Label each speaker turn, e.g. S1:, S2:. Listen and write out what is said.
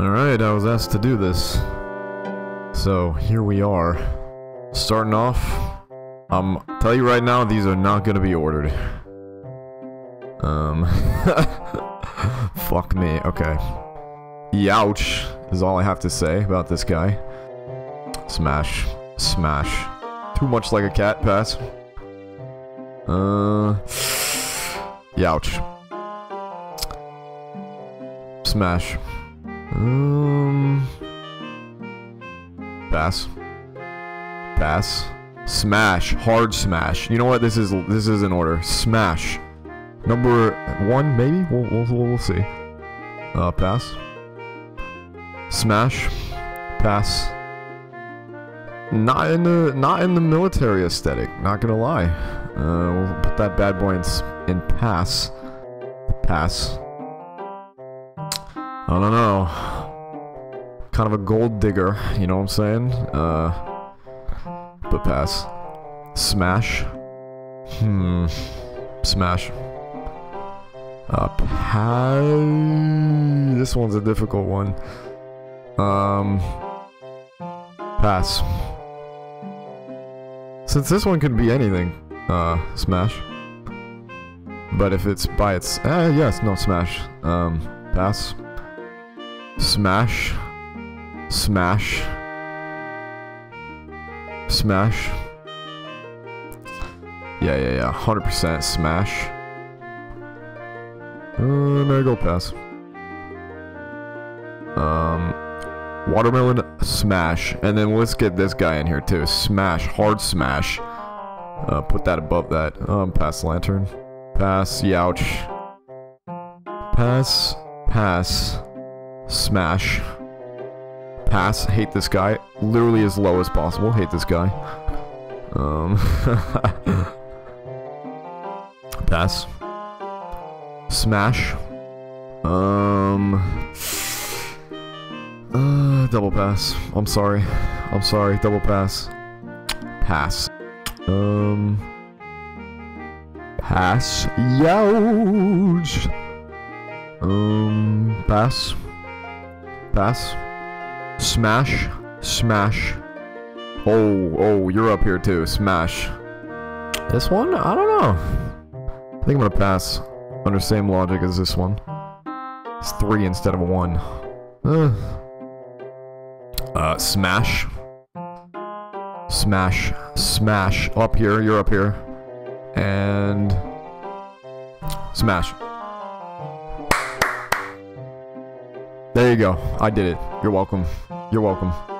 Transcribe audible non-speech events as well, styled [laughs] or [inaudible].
S1: Alright, I was asked to do this. So, here we are. Starting off, um, tell you right now, these are not gonna be ordered. Um, [laughs] fuck me, okay. Youch is all I have to say about this guy. Smash. Smash. Too much like a cat, pass. Uh, [sighs] youch. Smash. Um. Pass. Pass. Smash. Hard smash. You know what? This is this is in order. Smash. Number one, maybe. We'll we'll we'll see. Uh, pass. Smash. Pass. Not in the not in the military aesthetic. Not gonna lie. Uh, we'll put that bad boy in, in pass. Pass. I don't know. Kind of a gold digger, you know what I'm saying? Uh, but pass. Smash. Hmm. Smash. Uh, pass. This one's a difficult one. Um, pass. Since this one could be anything, uh, smash. But if it's by its, eh, yes, no, smash. Um, pass. Smash. Smash. Smash. Yeah, yeah, yeah. 100% smash. Uh, go pass. Um, watermelon smash. And then let's get this guy in here too. Smash. Hard smash. Uh, put that above that. Um, pass lantern. Pass. Youch. Pass. Pass. Smash. Pass. Hate this guy. Literally as low as possible. Hate this guy. Um. [laughs] Pass. Smash. Um. Uh, double pass. I'm sorry. I'm sorry. Double pass. Pass. Um. Pass. Youch. Um, pass. Pass. Smash. Smash. Oh, oh, you're up here too. Smash. This one? I don't know. I think I'm gonna pass. Under same logic as this one. It's three instead of one. Uh, smash. Smash. Smash. Up here, you're up here. And... Smash. There you go. I did it. You're welcome. You're welcome.